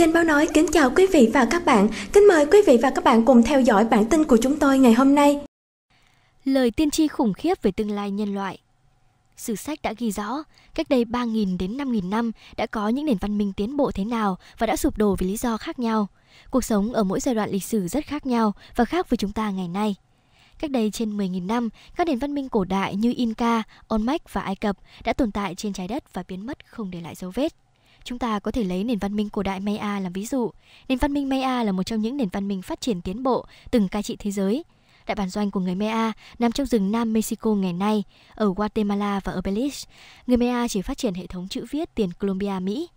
Kênh Báo Nói kính chào quý vị và các bạn. Kính mời quý vị và các bạn cùng theo dõi bản tin của chúng tôi ngày hôm nay. Lời tiên tri khủng khiếp về tương lai nhân loại Sử sách đã ghi rõ, cách đây 3.000 đến 5.000 năm đã có những nền văn minh tiến bộ thế nào và đã sụp đổ vì lý do khác nhau. Cuộc sống ở mỗi giai đoạn lịch sử rất khác nhau và khác với chúng ta ngày nay. Cách đây trên 10.000 năm, các nền văn minh cổ đại như Inca, Olmec và Ai Cập đã tồn tại trên trái đất và biến mất không để lại dấu vết. Chúng ta có thể lấy nền văn minh cổ đại Maya làm ví dụ. Nền văn minh Maya là một trong những nền văn minh phát triển tiến bộ từng cai trị thế giới. Đại bản doanh của người Maya nằm trong rừng Nam Mexico ngày nay, ở Guatemala và ở Belize. Người Maya chỉ phát triển hệ thống chữ viết tiền Colombia, Mỹ.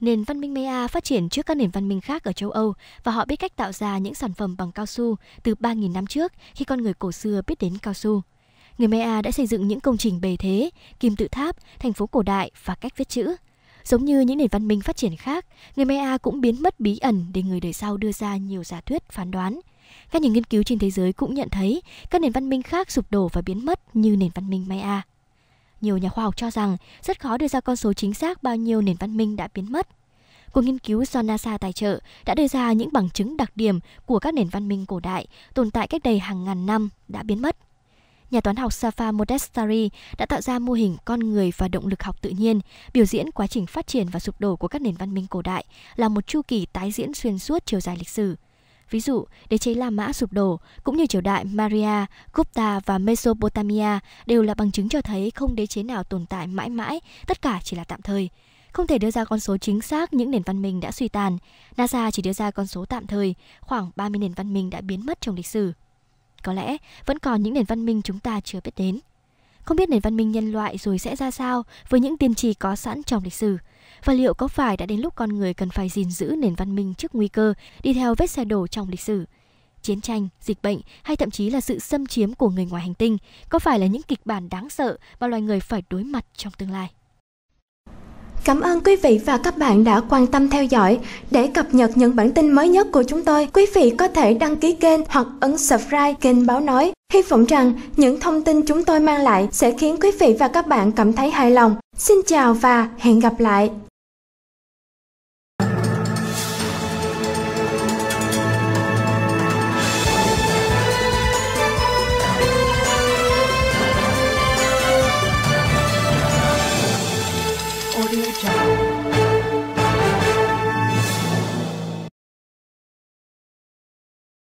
Nền văn minh Maya phát triển trước các nền văn minh khác ở châu Âu và họ biết cách tạo ra những sản phẩm bằng cao su từ 3.000 năm trước khi con người cổ xưa biết đến cao su. Người Maya đã xây dựng những công trình bề thế, kim tự tháp, thành phố cổ đại và cách viết chữ. Giống như những nền văn minh phát triển khác, người Maya cũng biến mất bí ẩn để người đời sau đưa ra nhiều giả thuyết phán đoán. Các nhà nghiên cứu trên thế giới cũng nhận thấy các nền văn minh khác sụp đổ và biến mất như nền văn minh Maya. Nhiều nhà khoa học cho rằng rất khó đưa ra con số chính xác bao nhiêu nền văn minh đã biến mất. Cuộc nghiên cứu do NASA tài trợ đã đưa ra những bằng chứng đặc điểm của các nền văn minh cổ đại tồn tại cách đây hàng ngàn năm đã biến mất nhà toán học Safa Modestari đã tạo ra mô hình con người và động lực học tự nhiên, biểu diễn quá trình phát triển và sụp đổ của các nền văn minh cổ đại là một chu kỳ tái diễn xuyên suốt chiều dài lịch sử. Ví dụ, đế chế La Mã sụp đổ, cũng như triều đại Maria, Gupta và Mesopotamia đều là bằng chứng cho thấy không đế chế nào tồn tại mãi mãi, tất cả chỉ là tạm thời. Không thể đưa ra con số chính xác những nền văn minh đã suy tàn. NASA chỉ đưa ra con số tạm thời, khoảng 30 nền văn minh đã biến mất trong lịch sử. Có lẽ vẫn còn những nền văn minh chúng ta chưa biết đến. Không biết nền văn minh nhân loại rồi sẽ ra sao với những tiên tri có sẵn trong lịch sử. Và liệu có phải đã đến lúc con người cần phải gìn giữ nền văn minh trước nguy cơ đi theo vết xe đổ trong lịch sử? Chiến tranh, dịch bệnh hay thậm chí là sự xâm chiếm của người ngoài hành tinh có phải là những kịch bản đáng sợ mà loài người phải đối mặt trong tương lai? Cảm ơn quý vị và các bạn đã quan tâm theo dõi. Để cập nhật những bản tin mới nhất của chúng tôi, quý vị có thể đăng ký kênh hoặc ấn subscribe kênh Báo Nói. Hy vọng rằng những thông tin chúng tôi mang lại sẽ khiến quý vị và các bạn cảm thấy hài lòng. Xin chào và hẹn gặp lại!